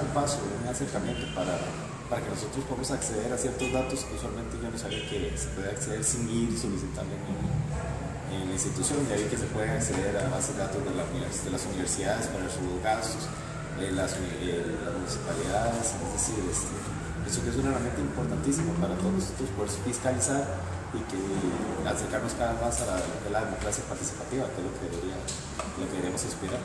un acercamiento para, para que nosotros podamos acceder a ciertos datos que usualmente yo no sabía que se puede acceder sin ir solicitando en, en la institución, ya vi que se pueden acceder a bases de datos de, las universidades para sus gastos, de las, municipalidades, es decir, este, eso que es una herramienta importantísima para todos nosotros poder fiscalizar y que acercarnos cada vez más a la, democracia participativa, que es lo que, lo deberíamos aspirar.